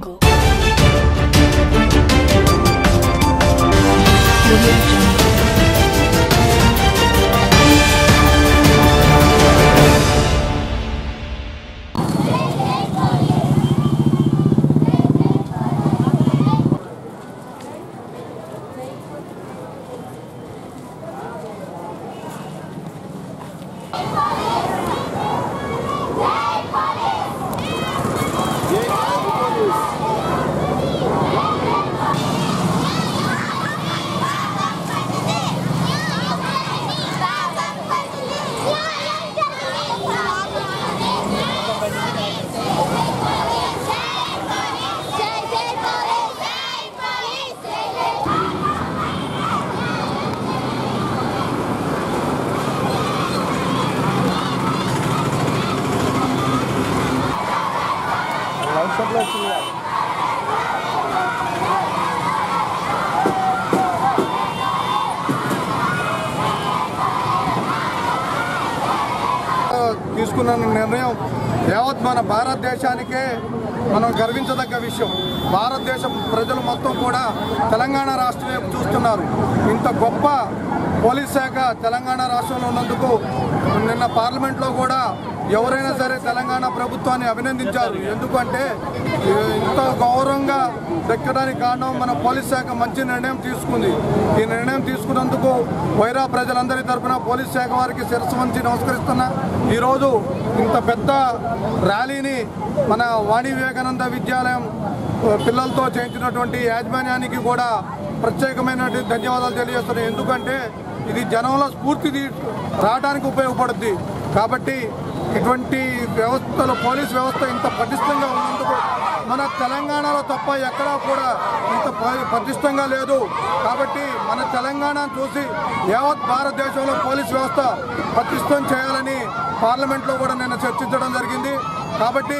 Jungle. తీసుకున్న నిర్ణయం యావత్ మన భారతదేశానికే మనం గర్వించదగ్గ విషయం. భారతదేశం ప్రజలు మొత్తం కూడా తెలంగాణ రాష్ట్రం చూస్తున్నారు. ఇంత గొప్ప పోలీస్ శాఖ తెలంగాణ రాష్ట్రంలో ఉన్నందుకు నిన్న పార్లమెంట్లో కూడా ఎవరైనా సరే తెలంగాణ ప్రభుత్వాన్ని అభినందించారు. ఎందుకంటే ఇంత గౌరవంగా దక్కడానికి కారణం మన పోలీస్ శాఖ మంచి నిర్ణయం తీసుకుంది. ఈ నిర్ణయం తీసుకున్నందుకు వైరా ప్రజలందరి తరఫున పోలీస్ శాఖ వారికి శిరస్సు వంచి నమస్కరిస్తున్నా. ఈరోజు ఇంత పెద్ద ర్యాలీని మన వాణి వివేకానంద విద్యాలయం పిల్లలతో చేయించినటువంటి యాజమాన్యానికి కూడా ప్రత్యేకమైనటువంటి ధన్యవాదాలు తెలియజేస్తున్నాయి. ఎందుకంటే ఇది జనంలో స్ఫూర్తి రావడానికి ఉపయోగపడుద్ది. కాబట్టి ఇటువంటి వ్యవస్థలో పోలీస్ వ్యవస్థ ఇంత పటిష్టంగా ఉన్నందుకు మన తెలంగాణలో తప్ప ఎక్కడా కూడా ఇంత పటిష్టంగా లేదు. కాబట్టి మన తెలంగాణ చూసి యావత్ భారతదేశంలో పోలీస్ వ్యవస్థ పటిష్టం చేయాలని పార్లమెంట్లో కూడా నిన్న చర్చించడం జరిగింది. కాబట్టి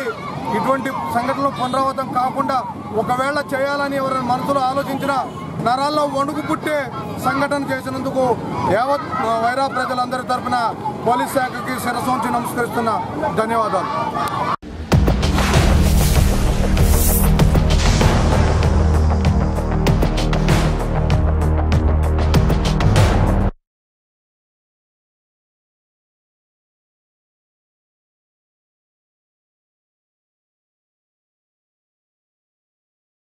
ఇటువంటి సంఘటనలు పునరావృతం కాకుండా ఒకవేళ చేయాలని ఎవరైనా మనసులో ఆలోచించినా నరాల్లో వణుకు పుట్టే సంఘటన చేసినందుకు యావత్ వైరా ప్రజలందరి తరఫున పోలీస్ శాఖకి శిరసోంచి నమస్కరిస్తున్నా నమస్కరిస్తున్న. ధన్యవాదాలు.